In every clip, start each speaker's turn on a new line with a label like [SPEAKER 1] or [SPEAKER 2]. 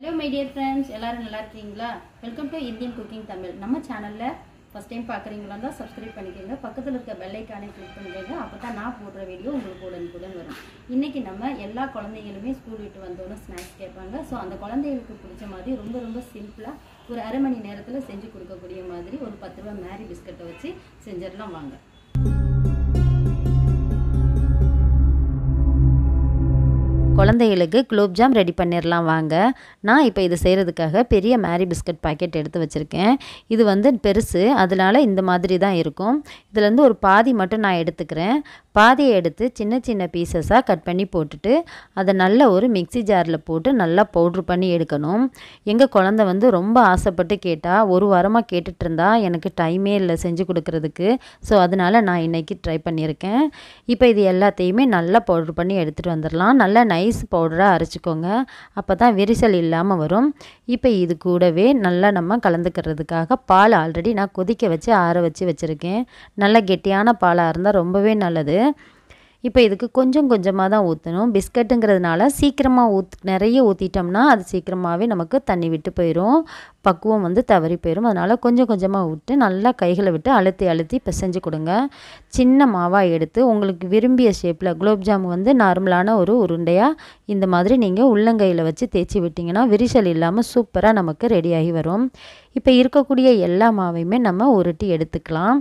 [SPEAKER 1] Hello my dear friends எல்லாரும் நல்லா இருக்கீங்களா? Welcome to Indian cooking Tamil நம்ம சேனலில் ஃபஸ்ட் டைம் பார்க்குறீங்களா தான் சப்ஸ்கிரைப் பண்ணிக்கோங்க. பக்கத்தில் இருக்க பெல்லைக்கானே கிளிக் பண்ணிக்கோங்க. அப்போ தான் நான் போடுற வீடியோ உங்களுக்கு உடனுக்குடன் வரும். இன்றைக்கி நம்ம எல்லா குழந்தைகளுமே ஸ்கூல் விட்டு வந்தோடனே ஸ்நாக்ஸ் கேட்பாங்க. ஸோ அந்த குழந்தைகளுக்கு பிடிச்ச மாதிரி ரொம்ப ரொம்ப சிம்பிளாக ஒரு அரை மணி நேரத்தில் செஞ்சு கொடுக்கக்கூடிய மாதிரி ஒரு பத்து ரூபா மேரி பிஸ்கட்டை வச்சு செஞ்சிடலாம் வாங்க. குழந்தைகளுக்கு குலோப்ஜாம் ரெடி பண்ணிடலாம் வாங்க. நான் இப்போ இது செய்கிறதுக்காக பெரிய மேரி பிஸ்கட் பாக்கெட் எடுத்து வச்சுருக்கேன். இது வந்து பெருசு அதனால் இந்த மாதிரி தான் இருக்கும். இதுலேருந்து ஒரு பாதி மட்டும் நான் எடுத்துக்கிறேன். பாதியை எடுத்து சின்ன சின்ன பீசஸாக கட் பண்ணி போட்டுட்டு அதை நல்ல ஒரு மிக்சி ஜாரில் போட்டு நல்லா பவுட்ரு பண்ணி எடுக்கணும். எங்கள் குழந்த வந்து ரொம்ப ஆசைப்பட்டு கேட்டால் ஒரு வாரமாக கேட்டுட்டு இருந்தா எனக்கு டைமே இல்லை செஞ்சு கொடுக்கறதுக்கு. ஸோ அதனால் நான் இன்றைக்கி ட்ரை பண்ணியிருக்கேன் இப்போ இது எல்லாத்தையுமே நல்லா பவுட்ரு பண்ணி எடுத்துகிட்டு வந்துடலாம் நல்லா நைஸ் பவுடராக அரைச்சிக்கோங்க. அப்போ தான் விரிசல் இல்லாமல் வரும். இப்போ இது கூடவே நல்லா நம்ம கலந்துக்கிறதுக்காக பால் ஆல்ரெடி நான் கொதிக்க வச்சு ஆற வச்சு வச்சுருக்கேன். நல்லா கெட்டியான பாலாக இருந்தால் ரொம்பவே நல்லது. இப்போ இதுக்கு கொஞ்சம் கொஞ்சமாக தான் ஊற்றணும் பிஸ்கட்டுங்கிறதுனால சீக்கிரமாக ஊத் நிறைய ஊற்றிட்டோம்னா அது சீக்கிரமாகவே நமக்கு தண்ணி விட்டு போயிடும் பக்குவம் வந்து தவறி போயிடும் அதனால் கொஞ்சம் கொஞ்சமாக விட்டு நல்லா கைகளை விட்டு அழுத்தி அழுத்தி பிசைஞ்சு கொடுங்க. சின்ன மாவாக எடுத்து உங்களுக்கு விரும்பிய ஷேப்பில் குலோப்ஜாம் வந்து நார்மலான ஒரு உருண்டையாக இந்த மாதிரி நீங்கள் உள்ளங்கையில் வச்சு தேய்ச்சி விட்டிங்கன்னா விரிசல் இல்லாமல் சூப்பராக நமக்கு ரெடியாகி வரும். இப்போ இருக்கக்கூடிய எல்லா மாவையுமே நம்ம உருட்டி எடுத்துக்கலாம்.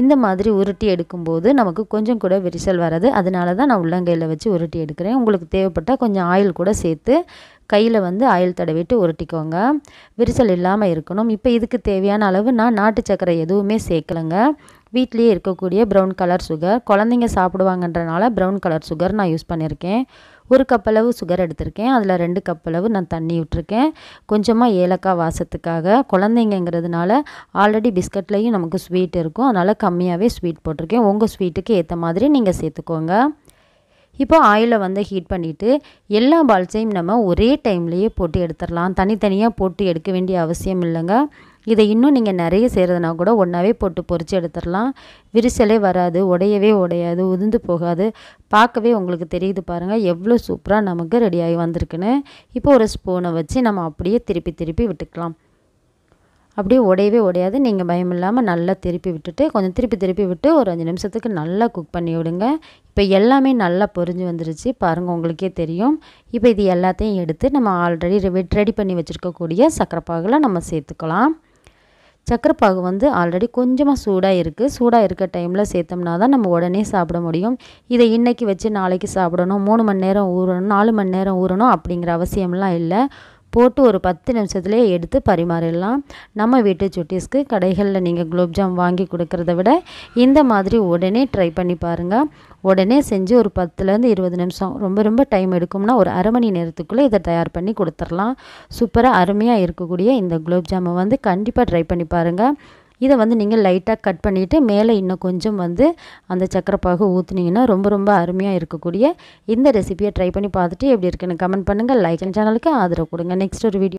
[SPEAKER 1] இந்த மாதிரி உருட்டி எடுக்கும்போது நமக்கு கொஞ்சம் கூட விரிசல் வராது. அதனால தான் நான் உள்ளங்கையில் வச்சு உருட்டி எடுக்கிறேன். உங்களுக்கு தேவைப்பட்டால் கொஞ்சம் ஆயில் கூட சேர்த்து கையில் வந்து ஆயில் தடவிட்டு உருட்டிக்கோங்க. விரிசல் இல்லாமல் இருக்கணும். இப்போ இதுக்கு தேவையான அளவு நான் நாட்டு சக்கரை எதுவுமே சேர்க்கலைங்க. வீட்லேயே இருக்கக்கூடிய ப்ரௌன் கலர் சுகர் குழந்தைங்க சாப்பிடுவாங்கன்றனால ப்ரௌன் கலர் சுகர் நான் யூஸ் பண்ணியிருக்கேன். ஒரு கப் அளவு சுகர் எடுத்திருக்கேன். அதில் ரெண்டு கப் அளவு நான் தண்ணி விட்டுருக்கேன். கொஞ்சமாக ஏலக்காய் வாசத்துக்காக. குழந்தைங்கங்கிறதுனால ஆல்ரெடி பிஸ்கட்லேயும் நமக்கு ஸ்வீட் இருக்கும். அதனால் கம்மியாகவே ஸ்வீட் போட்டிருக்கேன். உங்கள் ஸ்வீட்டுக்கு ஏற்ற மாதிரி நீங்கள் சேர்த்துக்கோங்க. இப்போ ஆயிலை வந்து ஹீட் பண்ணிவிட்டு எல்லா பால்ஸையும் நம்ம ஒரே டைம்லேயே போட்டு எடுத்துடலாம். தனித்தனியாக போட்டு எடுக்க வேண்டிய அவசியம் இல்லைங்க. இதை இன்னும் நீங்கள் நிறைய செய்கிறதுனா கூட ஒன்றாவே போட்டு பொரித்து எடுத்துடலாம். விரிசலே வராது உடையவே உடையாது உதிர்ந்து போகாது. பார்க்கவே உங்களுக்கு தெரியுது பாருங்கள் எவ்வளோ சூப்பராக நமக்கு ரெடியாகி வந்திருக்குன்னு. இப்போ ஒரு ஸ்பூனை வச்சு நம்ம அப்படியே திருப்பி திருப்பி விட்டுக்கலாம். அப்படியே உடையவே உடையாது. நீங்கள் பயம் இல்லாமல் நல்லா திருப்பி விட்டுட்டு கொஞ்சம் திருப்பி திருப்பி விட்டு ஒரு அஞ்சு நிமிஷத்துக்கு நல்லா குக் பண்ணி விடுங்க. இப்போ எல்லாமே நல்லா பொரிஞ்சு வந்துருச்சு. பாருங்கள் உங்களுக்கே தெரியும். இப்போ இது எல்லாத்தையும் எடுத்து நம்ம ஆல்ரெடி ரெடி பண்ணி வச்சுருக்கக்கூடிய சக்கரைப்பாகில் நம்ம சேர்த்துக்கலாம். சக்கரைப்பாகு வந்து ஆல்ரெடி கொஞ்சமாக சூடாக இருக்குது சூடாக இருக்க டைமில் சேர்த்தோம்னா தான் நம்ம உடனே சாப்பிட முடியும். இதை இன்றைக்கி வச்சு நாளைக்கு சாப்பிடணும். மூணு மணி நேரம் ஊறணும். நாலு மணி நேரம் ஊறணும் அப்படிங்கிற அவசியம்லாம் இல்லை. போட்டு ஒரு பத்து நிமிஷத்துலேயே எடுத்து பரிமாறிடலாம். நம்ம வீட்டு சுட்டீஸ்க்கு கடைகளில் நீங்கள் குலோப்ஜாம் வாங்கி கொடுக்குறத விட இந்த மாதிரி உடனே ட்ரை பண்ணி பாருங்கள் உடனே செஞ்சு ஒரு பத்துலேருந்து இருபது நிமிஷம் ரொம்ப ரொம்ப டைம் எடுக்கும்னா ஒரு அரை மணி நேரத்துக்குள்ளே இதை தயார் பண்ணி கொடுத்துடலாம். சூப்பராக அருமையாக இருக்கக்கூடிய இந்த குலோப்ஜாமை வந்து கண்டிப்பாக ட்ரை பண்ணி பாருங்கள் இதை வந்து நீங்கள் லைட்டாக கட் பண்ணிவிட்டு மேலே இன்னும் கொஞ்சம் வந்து அந்த சக்கரைப்பாகு ஊற்றுனீங்கன்னா ரொம்ப ரொம்ப அருமையாக இருக்கக்கூடிய இந்த ரெசிபியை ட்ரை பண்ணி பார்த்துட்டு எப்படி இருக்குன்னு கமெண்ட் பண்ணுங்கள் லைக் அண்ட் சேனலுக்கு ஆதரவு கொடுங்க. நெக்ஸ்ட் ஒரு வீடியோ